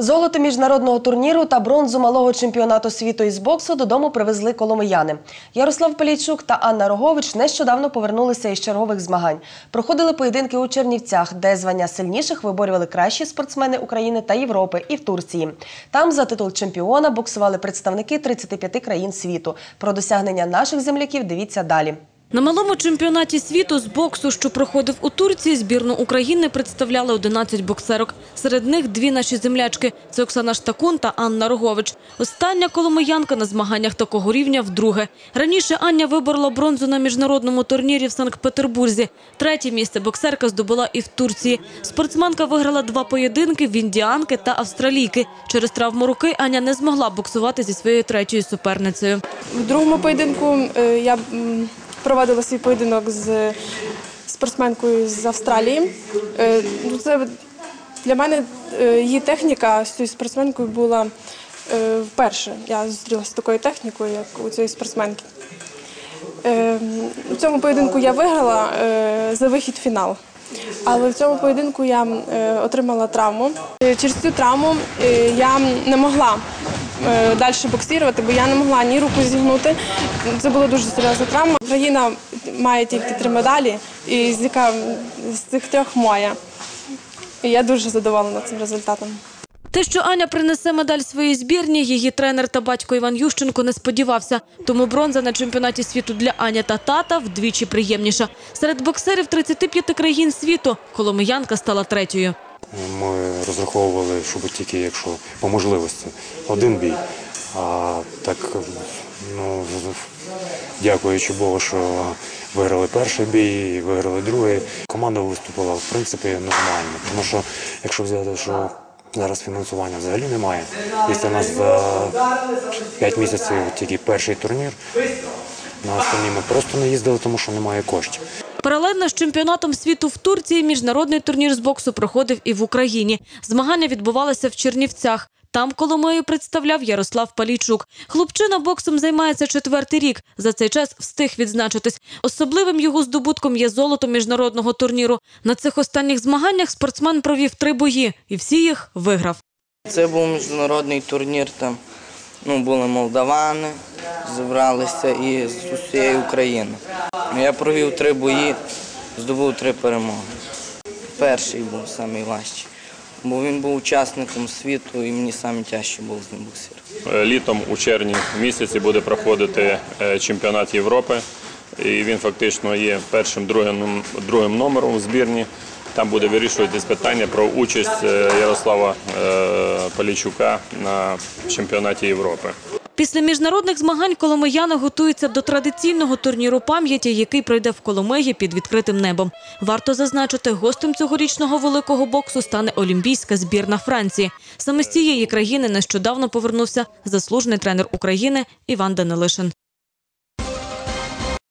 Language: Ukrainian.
Золото міжнародного турніру та бронзу малого чемпіонату світу із боксу додому привезли коломияни. Ярослав Полійчук та Анна Рогович нещодавно повернулися із чергових змагань. Проходили поєдинки у Чернівцях, де звання сильніших виборювали кращі спортсмени України та Європи і в Турції. Там за титул чемпіона боксували представники 35 країн світу. Про досягнення наших земляків дивіться далі. На малому чемпіонаті світу з боксу, що проходив у Турції, збірну України представляли 11 боксерок. Серед них дві наші землячки – це Оксана Штакун та Анна Рогович. Остання коломиянка на змаганнях такого рівня вдруге. Раніше Аня виборола бронзу на міжнародному турнірі в Санкт-Петербурзі. Третє місце боксерка здобула і в Турції. Спортсменка виграла два поєдинки в індіанки та австралійки. Через травму руки Аня не змогла боксувати зі своєю третьою суперницею. В другому поєдинку е, я проводила свій поєдинок з спортсменкою з Австралії. Е, ну, Це для мене е, її техніка з цією спортсменкою була е, вперше. Я зустрілася з такою технікою, як у цієї спортсменки. Е, У цьому поєдинку я виграла е, за вихід в фінал. Але в цьому поєдинку я е, отримала травму. Е, Через цю травму е, я не могла е, далі боксувати, бо я не могла ні руку зігнути. Це була дуже серйозна травма. Україна має тільки три медалі, і з з цих трьох моя. І я дуже задоволена цим результатом. Те, що Аня принесе медаль своїй збірні, її тренер та батько Іван Ющенко не сподівався. Тому бронза на чемпіонаті світу для Аня та тата вдвічі приємніша. Серед боксерів 35 країн світу коломиянка стала третьою. Ми розраховували, щоб тільки якщо по можливості один бій. А так, ну дякуючи Богу, що виграли перший бій, і виграли другий. Команда виступила в принципі нормально. Тому що якщо взяти, що зараз фінансування взагалі немає, після нас за 5 місяців тільки перший турнір. На останній ми просто не їздили, тому що немає коштів. Паралельно з чемпіонатом світу в Турції міжнародний турнір з боксу проходив і в Україні. Змагання відбувалися в Чернівцях. Там Коломию представляв Ярослав Палійчук. Хлопчина боксом займається четвертий рік. За цей час встиг відзначитись. Особливим його здобутком є золото міжнародного турніру. На цих останніх змаганнях спортсмен провів три бої і всі їх виграв. Це був міжнародний турнір. Там ну, були молдавани, зібралися і з усієї України. Я провів три бої, здобув три перемоги. Перший був найважчий, бо він був учасником світу і мені найтяжче було з ним боксувати. Е, Літом у червні місяці буде проходити е, чемпіонат Європи. І він фактично є першим другим, другим номером у збірні. Там буде вирішуватись питання про участь е, Ярослава е, Полійчука на чемпіонаті Європи. Після міжнародних змагань коломияни готуються до традиційного турніру пам'яті, який пройде в Коломиї під відкритим небом. Варто зазначити, гостем цьогорічного великого боксу стане олімпійська збірна Франції. Саме з цієї країни нещодавно повернувся заслужений тренер України Іван Данилишин.